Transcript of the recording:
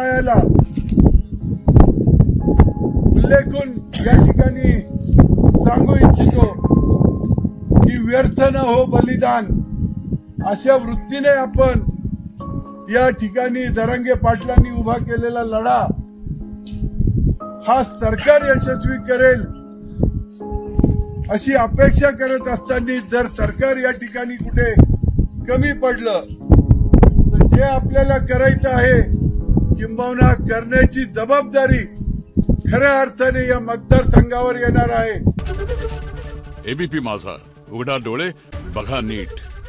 समुदायाला उल्लेखून या ठिकाणी सांगू इच्छितो की व्यर्थ न हो बलिदान अशा वृत्तीने आपण या ठिकाणी दरंगे पाटलांनी उभा केलेला लढा हा सरकार यशस्वी करेल अशी अपेक्षा करत असताना जर सरकार या ठिकाणी कुठे कमी पडलं तर जे आपल्याला करायचं आहे किंबहुना करण्याची जबाबदारी खऱ्या अर्थाने या मतदारसंघावर येणार आहे. एबीपी माझा. उघडा डोळे बघा नीट.